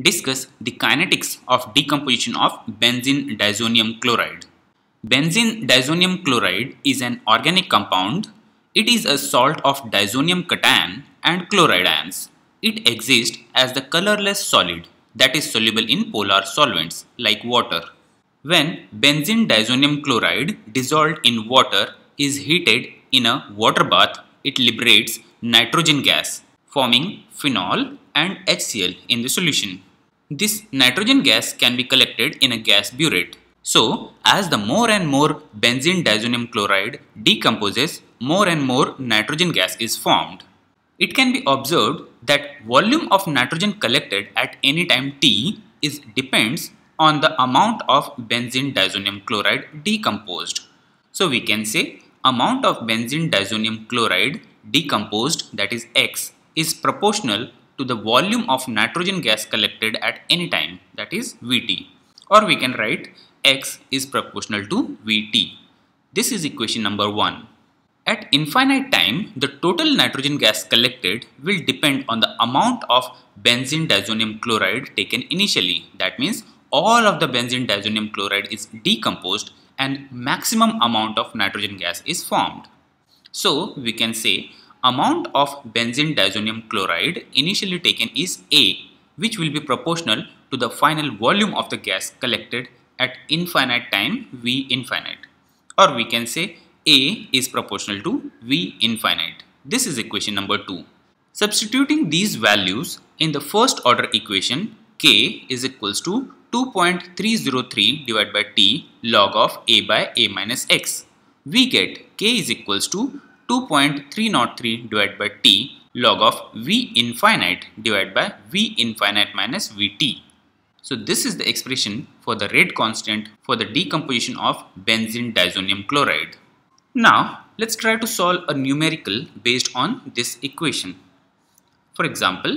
discuss the kinetics of decomposition of benzene diazonium chloride. Benzene diazonium chloride is an organic compound. It is a salt of diazonium cation and chloride ions. It exists as the colorless solid that is soluble in polar solvents like water. When benzene diazonium chloride dissolved in water is heated in a water bath, it liberates nitrogen gas forming phenol and HCl in the solution. This nitrogen gas can be collected in a gas burette. So, as the more and more benzene diazonium chloride decomposes, more and more nitrogen gas is formed. It can be observed that volume of nitrogen collected at any time t is depends on the amount of benzene diazonium chloride decomposed. So we can say amount of benzene diazonium chloride decomposed that is x is proportional to the volume of nitrogen gas collected at any time that is Vt or we can write x is proportional to Vt. This is equation number 1. At infinite time, the total nitrogen gas collected will depend on the amount of benzene diazonium chloride taken initially. That means all of the benzene diazonium chloride is decomposed and maximum amount of nitrogen gas is formed. So we can say amount of benzene diazonium chloride initially taken is A which will be proportional to the final volume of the gas collected at infinite time V infinite or we can say A is proportional to V infinite. This is equation number 2. Substituting these values in the first order equation K is equals to 2.303 divided by T log of A by A minus X. We get K is equals to 2.303 divided by t log of v infinite divided by v infinite minus vt. So this is the expression for the rate constant for the decomposition of benzene diazonium chloride. Now let's try to solve a numerical based on this equation. For example,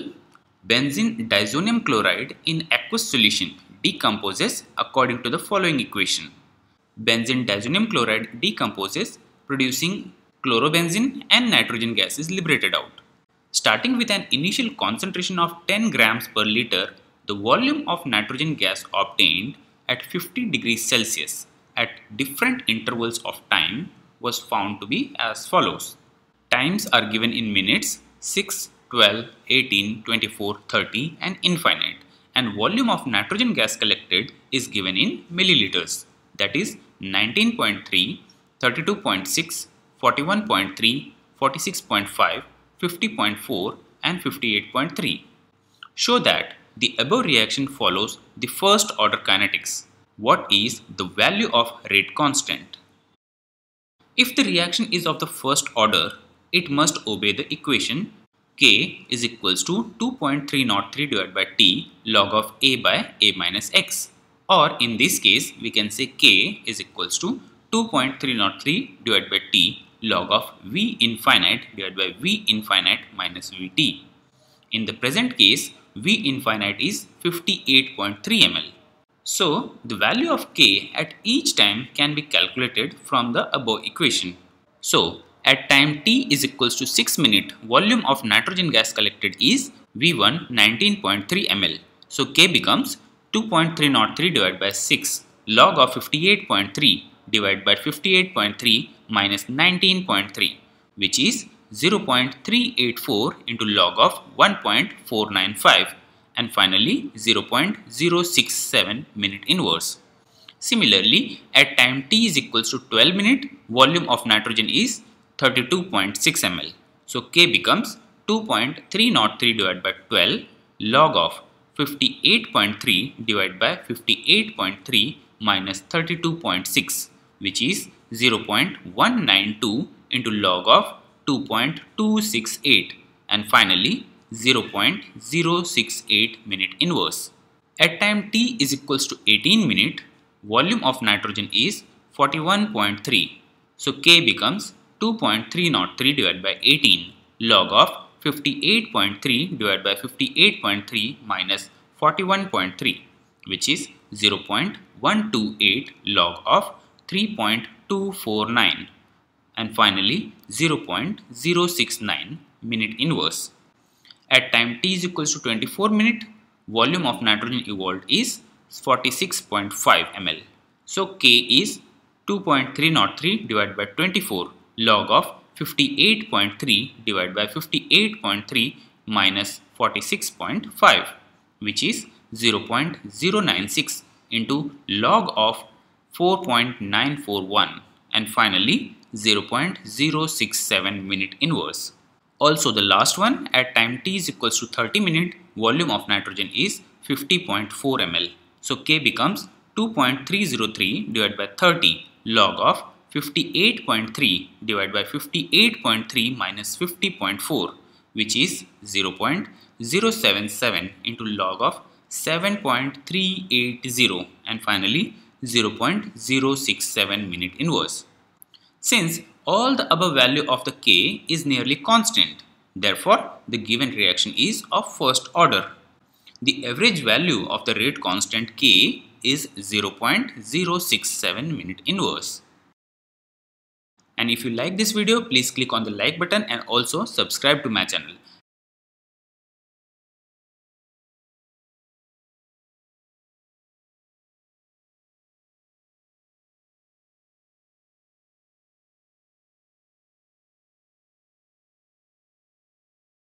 benzene diazonium chloride in aqueous solution decomposes according to the following equation. Benzene diazonium chloride decomposes producing chlorobenzene and nitrogen gas is liberated out. Starting with an initial concentration of 10 grams per liter, the volume of nitrogen gas obtained at 50 degrees Celsius at different intervals of time was found to be as follows. Times are given in minutes 6, 12, 18, 24, 30 and infinite and volume of nitrogen gas collected is given in milliliters that is 19.3, 32.6, 41.3, 46.5, 50.4 and 58.3. Show that the above reaction follows the first order kinetics. What is the value of rate constant? If the reaction is of the first order, it must obey the equation K is equals to 2.303 divided by T log of A by A minus X. Or in this case, we can say K is equals to 2.303 divided by T log of V infinite divided by V infinite minus Vt. In the present case, V infinite is 58.3 ml. So, the value of K at each time can be calculated from the above equation. So, at time t is equals to 6 minute, volume of nitrogen gas collected is V1 19.3 ml. So, K becomes 2.303 divided by 6 log of 58.3 divided by 58.3 minus 19.3 which is 0.384 into log of 1.495 and finally 0.067 minute inverse. Similarly, at time t is equals to 12 minute, volume of nitrogen is 32.6 ml. So K becomes 2.303 divided by 12 log of 58.3 divided by 58.3 minus 32.6 which is 0.192 into log of 2.268 and finally 0.068 minute inverse. At time t is equals to 18 minute, volume of nitrogen is 41.3. So K becomes 2.303 divided by 18 log of 58.3 divided by 58.3 minus 41.3 which is 0.128 log of 3.249 and finally 0.069 minute inverse. At time t is equals to 24 minute, volume of nitrogen evolved is 46.5 ml. So K is 2.303 divided by 24 log of 58.3 divided by 58.3 minus 46.5 which is 0.096 into log of 4.941 and finally 0.067 minute inverse. Also the last one at time t is equals to 30 minute volume of nitrogen is 50.4 ml. So K becomes 2.303 divided by 30 log of 58.3 divided by 58.3 minus 50.4 which is 0.077 into log of 7.380 and finally 0.067 minute inverse. Since all the above value of the K is nearly constant, therefore the given reaction is of first order. The average value of the rate constant K is 0.067 minute inverse. And if you like this video, please click on the like button and also subscribe to my channel.